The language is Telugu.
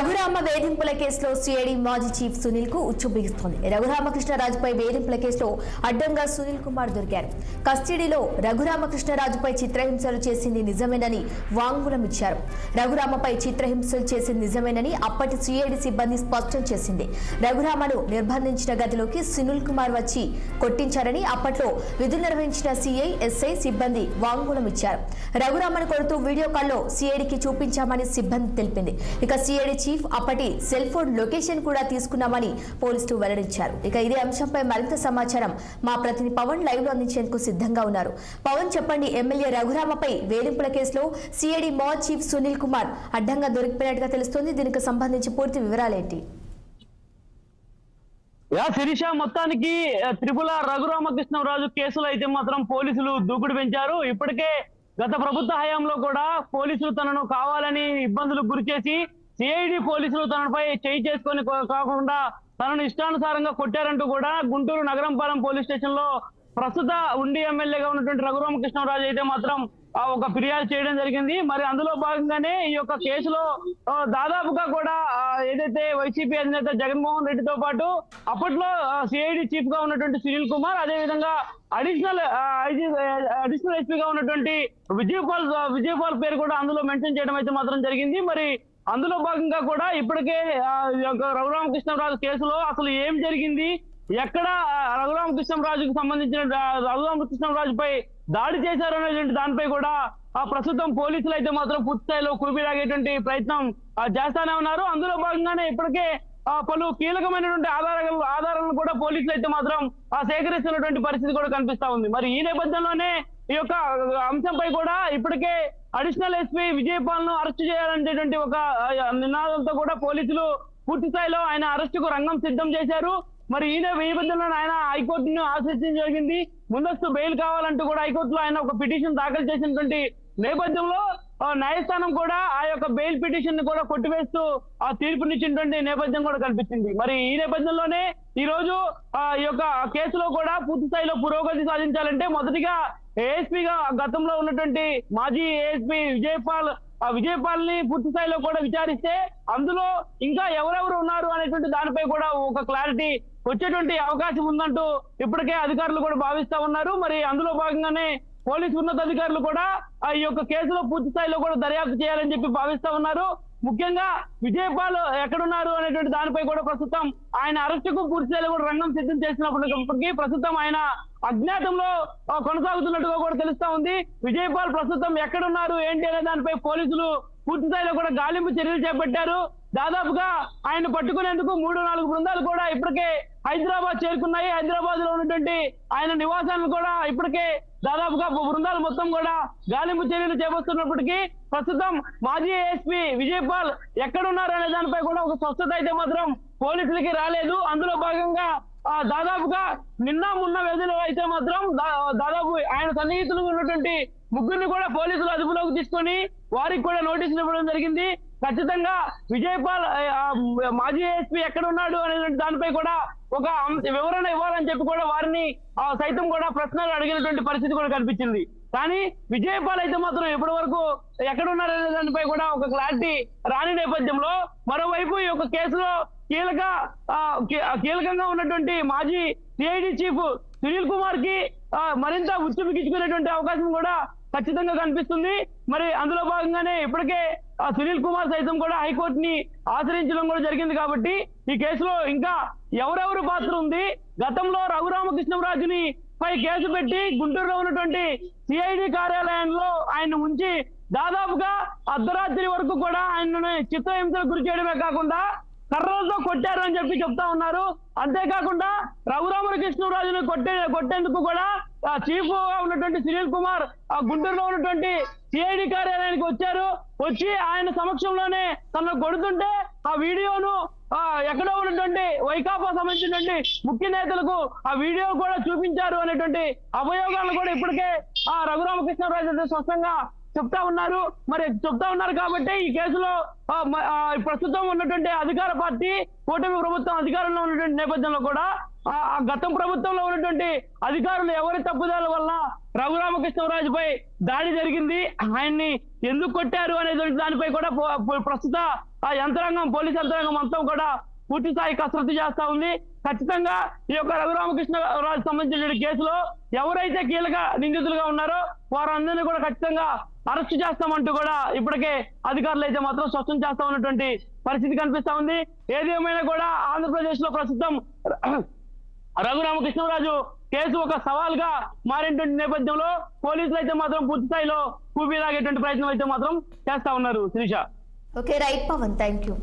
రఘురామ వేధింపుల కేసులో సిఐడి మాజీ చీఫ్ సునీల్కు ఉచ్చు బిగుస్తోంది. రఘురామకృష్ణరాజుపై వేధింపుల కేసులో అడ్డంగా సునీల్ కుమార్ దొరికారు. కస్టడీలో రఘురామకృష్ణరాజుపై చిత్రహింసలు చేసింది నిజమేనని వాంగ్మూలం ఇచ్చారు. రఘురామపై చిత్రహింసలు చేసింది నిజమేనని అప్పటి సిఐడి సిబ్బంది స్పష్టం చేసింది. రఘురామను నిర్బంధించిన గదిలోకి సునీల్ కుమార్ వచ్చి కొట్టించారని అప్పట్లో విధులు నిర్వహించిన సిఐ ఎస్ఐ సిబ్బంది వాంగ్మూలం ఇచ్చారు. రఘురామను కొడుతూ వీడియో కాల్లో సిఐడికి చూపించామని సిబ్బంది తెలిపింది. ఇక సిఐడి చీఫ్ అప్పటి సెల్ ఫోన్ లొకేషన్ కూడా తీసుకున్నామని పోలీసులు వెల్లడించారు. ఇక ఇదే అంశంపై మరింత సమాచారం మా ప్రతినిధి పవన్ లైవ్లో అందించేందుకు సిద్ధంగా ఉన్నారు. పవన్ చెప్పండి ఎమ్మెల్యే రఘురామపై వేధింపుల కేసులో సిఐడి మా చీఫ్ సునీల్ కుమార్ అడ్డంగా దొరికిపోయినట్టుగా తెలుస్తోంది. దీనికి సంబంధించి పూర్తి వివరాలేంటి? యా శిరీష మొత్తానికి త్రిపుల రఘురామకృష్ణరాజు కేసులో అయితే మాత్రం పోలీసులు దూకుడు పెంచారు. ఇప్పటికే గత ప్రభుత్వ హయాంలో కూడా పోలీసులు తనను కావాలని ఇబ్బందులకు గురి చేసి సిఐడి పోలీసులు తనపై చేయి చేసుకొని కాకుండా తనను ఇష్టానుసారంగా కొట్టారంటూ కూడా గుంటూరు నగరంపాలెం పోలీస్ స్టేషన్లో ప్రస్తుత ఉండి ఎమ్మెల్యేగా ఉన్నటువంటి రఘురామకృష్ణరాజు అయితే మాత్రం ఒక ఫిర్యాదు చేయడం జరిగింది. మరి అందులో భాగంగానే ఈ యొక్క కేసులో దాదాపుగా కూడా ఏదైతే వైసీపీ అధినేత జగన్మోహన్ రెడ్డితో పాటు అప్పట్లో సిఐడి చీఫ్గా ఉన్నటువంటి సునీల్ కుమార్ అదే విధంగా అడిషనల్ ఐజీ అడిషనల్ ఎస్పీగా ఉన్నటువంటి విజయపాల్ విజయపాల్ పేరు కూడా అందులో మెన్షన్ చేయడం అయితే మాత్రం జరిగింది. మరి అందులో భాగంగా కూడా ఇప్పటికే రఘురామకృష్ణరాజు కేసులో అసలు ఏం జరిగింది? ఎక్కడ ఆ, రఘురామకృష్ణరాజుకు సంబంధించిన రా- రఘురామకృష్ణరాజుపై దాడి చేశారు అనేటువంటి దానిపై కూడా ఆ ప్రస్తుతం పోలీసులు అయితే మాత్రం పూర్తి స్థాయిలో కూపిరాగేటువంటి ప్రయత్నం ఆ, చేస్తానే ఉన్నారు. అందులో భాగంగానే ఇప్పటికే ఆ, పలు కీలకమైనటువంటి ఆధారాలు ఆధారాలను కూడా పోలీసులు అయితే మాత్రం ఆ సేకరిస్తున్నటువంటి పరిస్థితి కూడా కనిపిస్తా ఉంది. మరి ఈ నేపథ్యంలోనే ఈ యొక్క అంశంపై కూడా ఇప్పటికే అడిషనల్ ఎస్పీ విజయపాల్ను అరెస్ట్ చేయాలనేటువంటి ఒక నినాదంతో కూడా పోలీసులు పూర్తి స్థాయిలో ఆయన అరెస్టుకు రంగం సిద్ధం చేశారు. మరి ఈ నేపథ్యంలో ఆయన హైకోర్టును ఆశ్రయించడం జరిగింది. ముందస్తు బెయిల్ కావాలంటూ కూడా హైకోర్టులో ఆయన ఒక పిటిషన్ దాఖలు చేసినటువంటి నేపథ్యంలో న్యాయస్థానం కూడా ఆ యొక్క బెయిల్ పిటిషన్ని కూడా కొట్టివేస్తూ ఆ తీర్పునిచ్చినటువంటి నేపథ్యం కూడా కనిపించింది మరి ఈ నేపథ్యంలోనే ఈ రోజు ఆ ఈ యొక్క కేసులో కూడా పూర్తి స్థాయిలో పురోగతి సాధించాలంటే మొదటిగా ఏఎస్పీగా గతంలో ఉన్నటువంటి మాజీ ఏఎస్పీ విజయపాల్ ఆ విజయపాల్ని పూర్తి స్థాయిలో కూడా విచారిస్తే అందులో ఇంకా ఎవరెవరు ఉన్నారు అనేటువంటి దానిపై కూడా ఒక క్లారిటీ వచ్చేటువంటి అవకాశం ఉందంటూ ఇప్పటికే అధికారులు కూడా భావిస్తా ఉన్నారు. మరి అందులో భాగంగానే పోలీసు ఉన్నతాధికారులు కూడా ఆ ఈ యొక్క కేసులో పూర్తి స్థాయిలో కూడా దర్యాప్తు చేయాలని చెప్పి భావిస్తా ఉన్నారు. ముఖ్యంగా విజయపాల్ ఎక్కడున్నారు అనేటువంటి దానిపై కూడా ప్రస్తుతం ఆయన అరెస్టుకు పూర్తి కూడా రంగం సిద్ధం చేసినప్పటికీ ప్రస్తుతం ఆయన అజ్ఞాతంలో కొనసాగుతున్నట్టుగా కూడా తెలుస్తా ఉంది. విజయపాల్ ప్రస్తుతం ఎక్కడున్నారు ఏంటి అనే దానిపై పోలీసులు పూర్తి స్థాయిలో కూడా గాలింపు చర్యలు చేపట్టారు. దాదాపుగా ఆయన పట్టుకునేందుకు మూడు నాలుగు బృందాలు కూడా ఇప్పటికే హైదరాబాద్ చేరుకున్నాయి. హైదరాబాద్లో ఉన్నటువంటి ఆయన నివాసాలను కూడా ఇప్పటికే దాదాపుగా బృందాలు మొత్తం కూడా గాలింపు చర్యలు చేపడుతున్నప్పటికీ ప్రస్తుతం మాజీ ఎస్పీ విజయపాల్ ఎక్కడున్నారు అనే దానిపై కూడా ఒక స్వస్థత అయితే మాత్రం పోలీసులకి రాలేదు. అందులో భాగంగా ఆ దాదాపుగా నిన్న మొన్న వ్యధిలో అయితే మాత్రం దా- దాదాపు ఆయన సన్నిహితులు ఉన్నటువంటి ముగ్గురిని కూడా పోలీసులు అదుపులోకి తీసుకొని వారికి కూడా నోటీసులు ఇవ్వడం జరిగింది. ఖచ్చితంగా విజయపాల్ మాజీ ఎస్పీ ఎక్కడ ఉన్నాడు అనే దానిపై కూడా ఒక వివరణ ఇవ్వాలని చెప్పి కూడా వారిని ఆ, సైతం కూడా ప్రశ్నలు అడిగినటువంటి పరిస్థితి కూడా కనిపించింది. కానీ విజయపాల్ అయితే మాత్రం ఇప్పటి వరకు ఎక్కడున్నారనే దానిపై కూడా ఒక క్లారిటీ రాని నేపథ్యంలో మరోవైపు ఈ యొక్క కేసులో కీలక కీలకంగా ఉన్నటువంటి మాజీ సిఐడి చీఫ్ సునీల్ కుమార్కి మరింత ఉచ్చు బిగించుకునేటువంటి అవకాశం కూడా ఖచ్చితంగా కనిపిస్తుంది. మరి అందులో భాగంగానే ఇప్పటికే ఆ సునీల్ కుమార్ సైతం కూడా హైకోర్టుని ఆశ్రయించడం కూడా జరిగింది కాబట్టి ఈ కేసులో ఇంకా ఎవరెవరు పాత్ర ఉంది? గతంలో రఘురామకృష్ణరాజుని పై కేసు పెట్టి గుంటూరులో ఉన్నటువంటి సిఐడి కార్యాలయంలో ఆయన ఉంచి దాదాపుగా అర్ధరాత్రి వరకు కూడా ఆయన చిత్రహింసలకు గురి చేయడమే కాకుండా కర్రలతో కొట్టారు అని చెప్పి చెప్తా ఉన్నారు. అంతేకాకుండా రఘురామకృష్ణరాజును కొట్టే కొట్టేందుకు కూడా చీఫ్గా ఉన్నటువంటి సునీల్ కుమార్ ఆ గుంటూరులో ఉన్నటువంటి సిఐడి కార్యాలయానికి వచ్చారు. వచ్చి ఆయన సమక్షంలోనే తనను కొడుతుంటే ఆ వీడియోను ఆ ఎక్కడో ఉన్నటువంటి వైకాపా సంబంధించినటువంటి ముఖ్య నేతలకు ఆ వీడియో కూడా చూపించారు అనేటువంటి అభయోగాలను కూడా ఇప్పటికే ఆ రఘురామకృష్ణరాజు స్పష్టంగా చెప్తా ఉన్నారు. మరి చెప్తా ఉన్నారు కాబట్టి ఈ కేసులో ప్రస్తుతం ఉన్నటువంటి అధికార పార్టీ కూటమి ప్రభుత్వం అధికారంలో ఉన్నటువంటి నేపథ్యంలో కూడా ఆ గతం ప్రభుత్వంలో ఉన్నటువంటి అధికారులు ఎవరి తప్పుదల వల్ల రఘురామకృష్ణరాజుపై దాడి జరిగింది ఆయన్ని ఎందుకు కొట్టారు అనేటువంటి దానిపై కూడా ప్రస్తుత ఆ యంత్రాంగం పోలీస్ యంత్రాంగం మొత్తం కూడా పూర్తి స్థాయి కసరత్తు చేస్తా ఉంది. ఖచ్చితంగా ఈ యొక్క రఘురామకృష్ణ రాజు సంబంధించిన కేసులో ఎవరైతే కీలక నిందితులుగా ఉన్నారో వారందరినీ కూడా ఖచ్చితంగా అరెస్ట్ చేస్తామంటూ కూడా ఇప్పటికే అధికారులు అయితే మాత్రం స్పష్టం చేస్తా ఉన్నటువంటి పరిస్థితి కనిపిస్తా ఉంది. ఏదేమైనా కూడా ఆంధ్రప్రదేశ్లో ప్రస్తుతం రఘురామకృష్ణరాజు కేసు ఒక సవాల్గా మారినటువంటి నేపథ్యంలో పోలీసులు అయితే మాత్రం పూర్తి స్థాయిలో కూపీ లాగేటువంటి ప్రయత్నం అయితే మాత్రం చేస్తా ఉన్నారు. Shirisha. Okay right Pawan thank you